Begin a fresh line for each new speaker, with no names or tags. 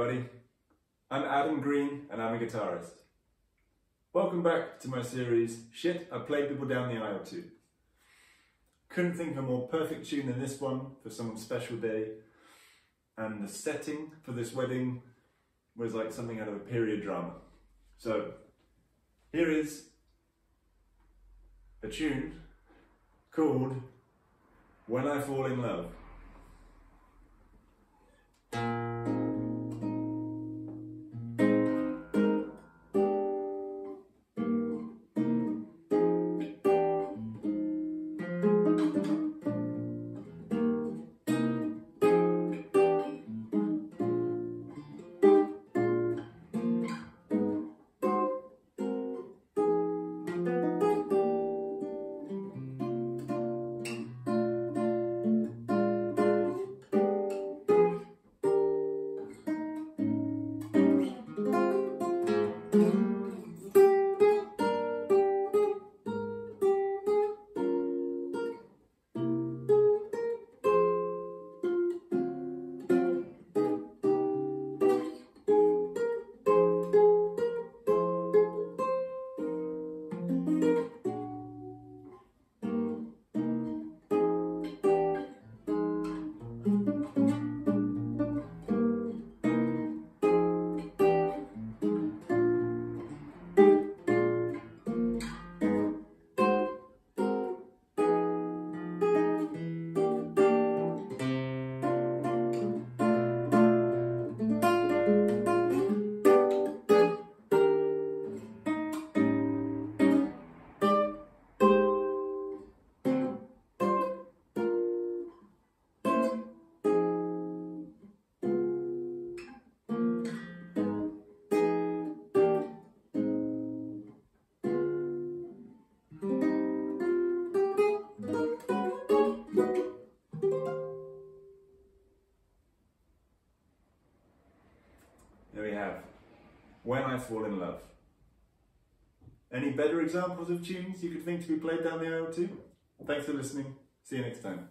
everybody, I'm Adam Green and I'm a guitarist. Welcome back to my series, Shit I Played People Down the Aisle To. Couldn't think of a more perfect tune than this one for someone's special day and the setting for this wedding was like something out of a period drama. So here is a tune called When I Fall in Love. There we have When I Fall in Love. Any better examples of tunes you could think to be played down the aisle to? Thanks for listening. See you next time.